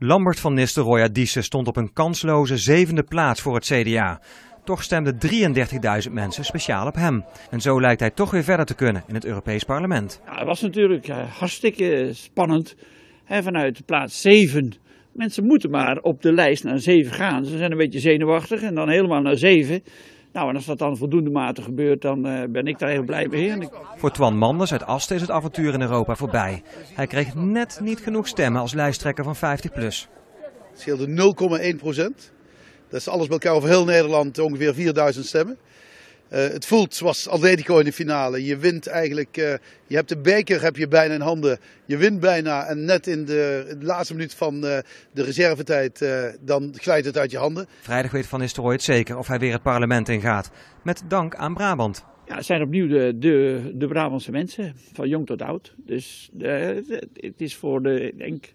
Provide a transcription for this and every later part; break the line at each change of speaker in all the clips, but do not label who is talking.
Lambert van Nistelrooy uit Diessen stond op een kansloze zevende plaats voor het CDA. Toch stemden 33.000 mensen speciaal op hem. En zo lijkt hij toch weer verder te kunnen in het Europees Parlement.
Ja, het was natuurlijk uh, hartstikke spannend. Vanuit plaats 7. Mensen moeten maar op de lijst naar 7 gaan. Ze zijn een beetje zenuwachtig en dan helemaal naar 7. Nou, en als dat dan voldoende mate gebeurt, dan uh, ben ik daar heel blij mee.
Voor Twan Manders uit Asten is het avontuur in Europa voorbij. Hij kreeg net niet genoeg stemmen als lijsttrekker van 50 plus.
Het scheelde 0,1 procent. Dat is alles bij elkaar over heel Nederland ongeveer 4000 stemmen. Uh, het voelt zoals Atletico in de finale. Je wint eigenlijk, uh, je hebt de beker heb je bijna in handen. Je wint bijna en net in de, in de laatste minuut van uh, de reservetijd dan glijdt het uit je handen.
Vrijdag weet Van Nistelrooy het zeker of hij weer het parlement ingaat. Met dank aan Brabant.
Ja, het zijn opnieuw de, de, de Brabantse mensen, van jong tot oud. Dus het is voor de, ik denk,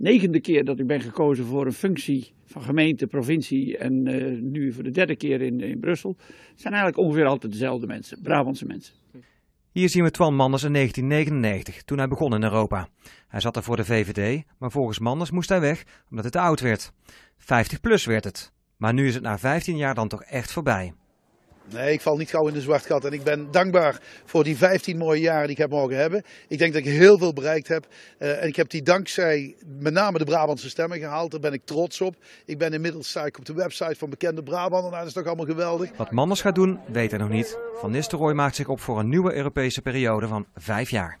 negende keer dat ik ben gekozen voor een functie van gemeente, provincie en uh, nu voor de derde keer in, in Brussel. Zijn eigenlijk ongeveer altijd dezelfde mensen, Brabantse mensen.
Hier zien we Twan Manders in 1999, toen hij begon in Europa. Hij zat er voor de VVD, maar volgens Manders moest hij weg omdat het te oud werd. 50 plus werd het. Maar nu is het na 15 jaar dan toch echt voorbij.
Nee, ik val niet gauw in de zwart gat. En ik ben dankbaar voor die 15 mooie jaren die ik heb mogen hebben. Ik denk dat ik heel veel bereikt heb. Uh, en ik heb die dankzij met name de Brabantse stemmen gehaald. Daar ben ik trots op. Ik ben inmiddels sta op de website van bekende Brabanten. Nou, dat is toch allemaal geweldig.
Wat Manders gaat doen, weet hij nog niet. Van Nistelrooy maakt zich op voor een nieuwe Europese periode van vijf jaar.